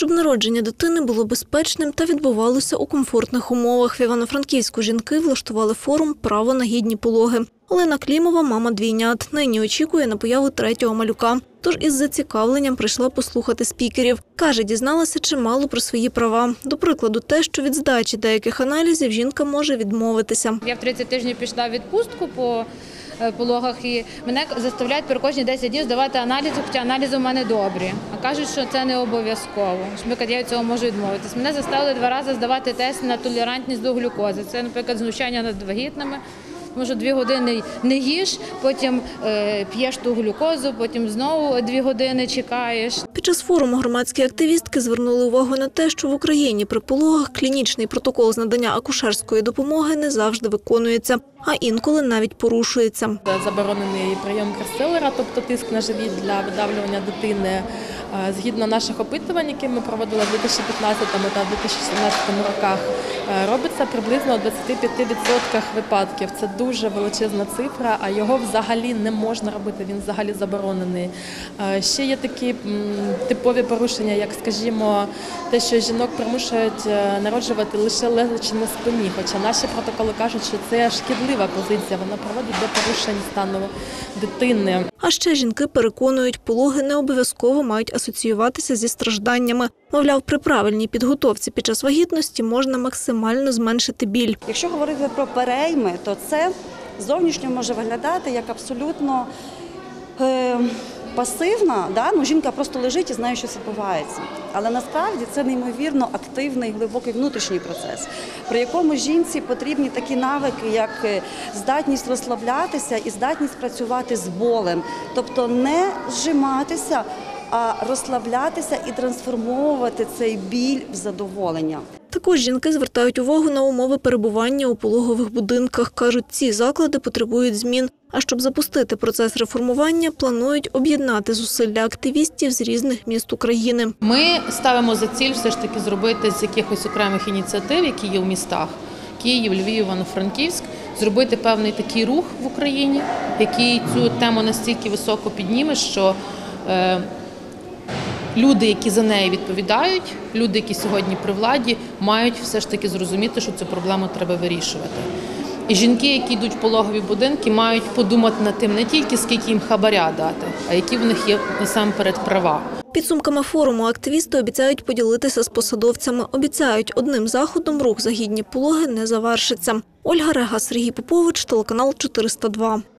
щоб народження дитини було безпечним та відбувалося у комфортних умовах. В Івано-Франківську жінки влаштували форум Право на гідні пологи. Олена Клімова, мама двійнят, нині очікує на появу третього малюка. Тож із зацікавленням прийшла послухати спікерів. Каже, дізналася чимало про свої права. До прикладу, те, що від здачі деяких аналізів жінка може відмовитися. Я в 30 тижнів пішла відпустку по пологах і мене заставляють при кожні 10 днів здавати аналізи, хоча аналізи в мене добрі. А кажуть, що це не обов'язково. Наприклад, я від цього можу відмовитись. Мене заставили два рази здавати тест на толерантність до глюкози. Це, наприклад, знущання над вагітними. Може, дві години не їш, потім е, п'єш ту глюкозу, потім знову дві години чекаєш. Під час форуму громадські активістки звернули увагу на те, що в Україні при пологах клінічний протокол з надання акушерської допомоги не завжди виконується, а інколи навіть порушується. заборонений прийом кресилера, тобто тиск на живіт для видавлювання дитини. Е, Згідно наших опитувань, які ми проводили в 2015 та 2017 роках, е, робиться приблизно у 25% випадків. Це дуже величезна цифра, а його взагалі не можна робити. Він взагалі заборонений. Е, Ще є такі типові порушення, як, скажімо, те, що жінок примушують народжувати лише лежачи на спині. Хоча наші протоколи кажуть, що це шкідлива позиція. Вона приводить до порушень стану дитини. А ще жінки переконують, пологи не обов'язково мають асоціюватися зі стражданнями. Мовляв, при правильній підготовці під час вагітності можна максимально зменшити біль. Якщо говорити про перейми, то це зовнішньо може виглядати як абсолютно е, пасивна. Да? Ну, жінка просто лежить і знає, що відбувається. Але насправді це неймовірно активний, глибокий внутрішній процес, при якому жінці потрібні такі навики, як е, здатність розслаблятися і здатність працювати з болем, тобто не зжиматися. А розслаблятися і трансформовувати цей біль в задоволення. Також жінки звертають увагу на умови перебування у пологових будинках. Кажуть, ці заклади потребують змін. А щоб запустити процес реформування, планують об'єднати зусилля активістів з різних міст України. Ми ставимо за ціль все ж таки зробити з якихось окремих ініціатив, які є в містах Київ, Львів, Івано-Франківськ, зробити певний такий рух в Україні, який цю тему настільки високо підніме, що е, люди, які за неї відповідають, люди, які сьогодні при владі, мають все ж таки зрозуміти, що цю проблему треба вирішувати. І жінки, які йдуть в пологові будинки, мають подумати над тим не тільки скільки їм хабаря дати, а які в них є насамперед права. Підсумками форуму активісти обіцяють поділитися з посадовцями. Обіцяють, одним заходом рух за гідні пологи не завершиться. Ольга Рега, Сергій Попович, телеканал 402.